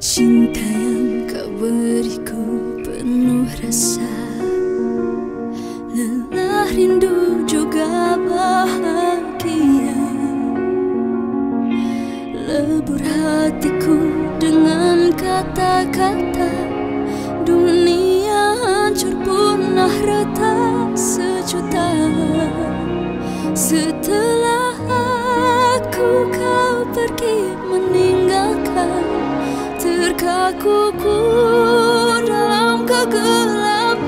Cinta yang kau beriku penuh rasa. Lelah rindu juga bahagia. Lebur hatiku dengan kata-kata. Dunia hancur punah retak sejuta. Setelah aku kau pergi meninggalkan Terkaku ku dalam kegelapan.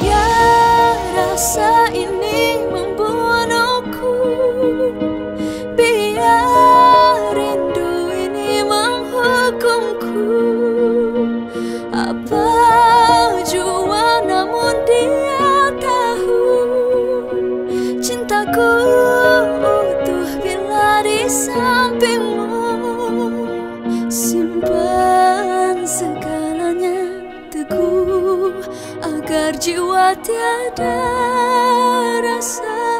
Biar rasa ini membunuhku. Biar rindu ini menghukumku. Apa jua namun dia tahu. Cintaku utuh bila di sampingmu jiwa tiada rasa